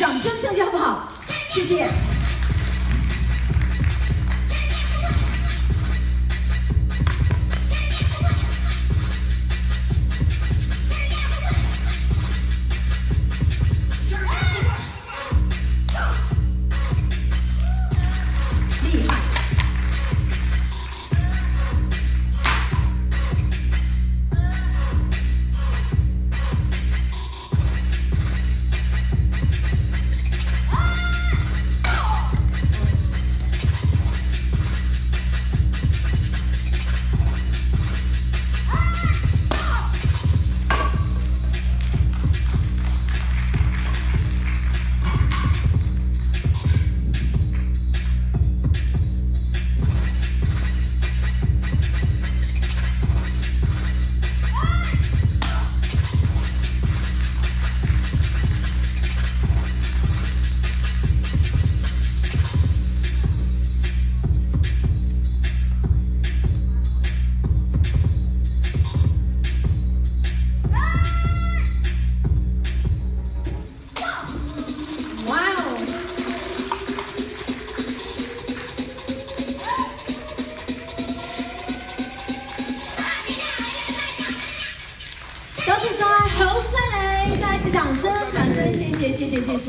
掌声相加好不好？谢谢。谢，谢谢，谢谢。